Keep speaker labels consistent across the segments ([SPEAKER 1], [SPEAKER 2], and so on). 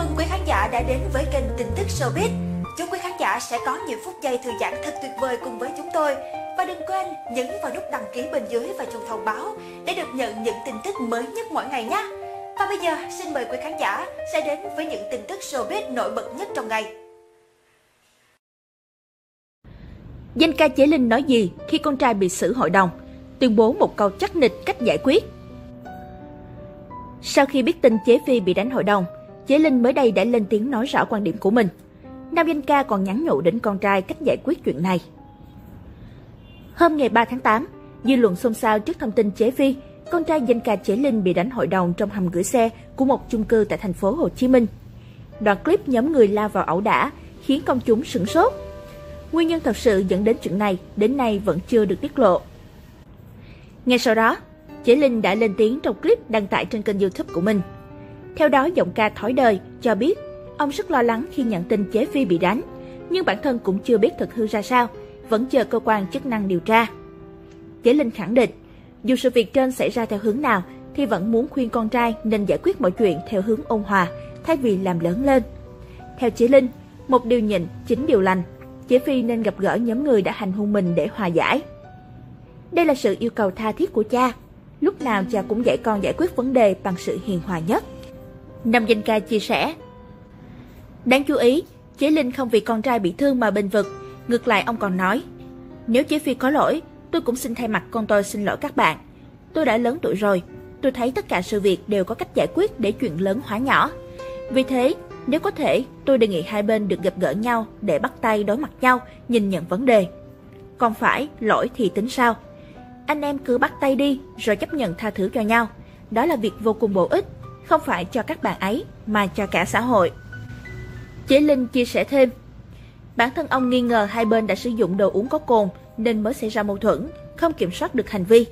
[SPEAKER 1] mừng quý khán giả đã đến với kênh tin tức showbiz. Chúc quý khán giả sẽ có những phút giây thư giãn thật tuyệt vời cùng với chúng tôi. Và đừng quên nhấn vào nút đăng ký bên dưới và chuông thông báo để được nhận những tin tức mới nhất mỗi ngày nhé. Và bây giờ xin mời quý khán giả sẽ đến với những tin tức showbiz nổi bật nhất trong ngày.
[SPEAKER 2] Danh ca Chế Linh nói gì khi con trai bị xử hội đồng? Tuyên bố một câu chắc nịch cách giải quyết. Sau khi biết tin Chế Phi bị đánh hội đồng, Chế Linh mới đây đã lên tiếng nói rõ quan điểm của mình. Nam danh ca còn nhắn nhủ đến con trai cách giải quyết chuyện này. Hôm ngày 3 tháng 8, dư luận xôn xao trước thông tin Chế Phi, con trai danh ca Chế Linh bị đánh hội đồng trong hầm gửi xe của một chung cư tại thành phố Hồ Chí Minh. Đoạn clip nhóm người lao vào ẩu đả khiến công chúng sửng sốt. Nguyên nhân thật sự dẫn đến chuyện này đến nay vẫn chưa được tiết lộ. Ngay sau đó, Chế Linh đã lên tiếng trong clip đăng tải trên kênh youtube của mình. Theo đó, giọng ca Thói Đời cho biết ông rất lo lắng khi nhận tin Chế Phi bị đánh, nhưng bản thân cũng chưa biết thực hư ra sao, vẫn chờ cơ quan chức năng điều tra. Chế Linh khẳng định, dù sự việc trên xảy ra theo hướng nào, thì vẫn muốn khuyên con trai nên giải quyết mọi chuyện theo hướng ôn hòa, thay vì làm lớn lên. Theo Chế Linh, một điều nhịn, chính điều lành, Chế Phi nên gặp gỡ nhóm người đã hành hung mình để hòa giải. Đây là sự yêu cầu tha thiết của cha, lúc nào cha cũng dạy con giải quyết vấn đề bằng sự hiền hòa nhất. Nam danh ca chia sẻ Đáng chú ý, Chế Linh không vì con trai bị thương mà bình vực, ngược lại ông còn nói Nếu Chế Phi có lỗi, tôi cũng xin thay mặt con tôi xin lỗi các bạn. Tôi đã lớn tuổi rồi, tôi thấy tất cả sự việc đều có cách giải quyết để chuyện lớn hóa nhỏ. Vì thế, nếu có thể, tôi đề nghị hai bên được gặp gỡ nhau để bắt tay đối mặt nhau, nhìn nhận vấn đề. Còn phải, lỗi thì tính sao? Anh em cứ bắt tay đi rồi chấp nhận tha thứ cho nhau. Đó là việc vô cùng bổ ích, không phải cho các bạn ấy mà cho cả xã hội. Chế Linh chia sẻ thêm, bản thân ông nghi ngờ hai bên đã sử dụng đồ uống có cồn nên mới xảy ra mâu thuẫn, không kiểm soát được hành vi.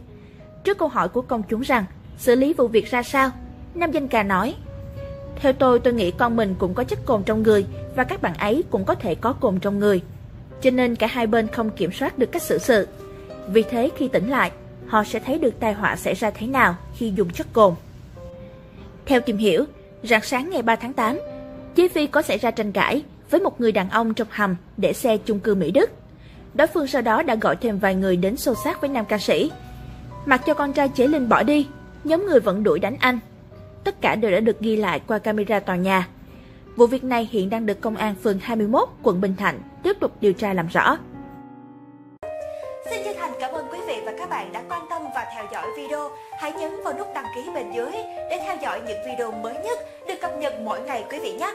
[SPEAKER 2] Trước câu hỏi của công chúng rằng xử lý vụ việc ra sao, nam danh ca nói, theo tôi, tôi nghĩ con mình cũng có chất cồn trong người và các bạn ấy cũng có thể có cồn trong người. Cho nên cả hai bên không kiểm soát được cách xử sự. Vì thế khi tỉnh lại, họ sẽ thấy được tai họa xảy ra thế nào khi dùng chất cồn. Theo tìm hiểu, rạng sáng ngày 3 tháng 8, Chí Phi có xảy ra tranh cãi với một người đàn ông trong hầm để xe chung cư Mỹ Đức. Đối phương sau đó đã gọi thêm vài người đến xô xát với nam ca sĩ. Mặc cho con trai chế Linh bỏ đi, nhóm người vẫn đuổi đánh anh. Tất cả đều đã được ghi lại qua camera tòa nhà. Vụ việc này hiện đang được công an phường 21, quận Bình Thạnh tiếp tục điều tra làm rõ.
[SPEAKER 1] Xin chân thành cảm ơn quý vị và các bạn đã quan tâm và theo dõi video. Hãy nhấn vào nút đăng ký bên dưới để theo dõi những video mới nhất được cập nhật mỗi ngày quý vị nhé.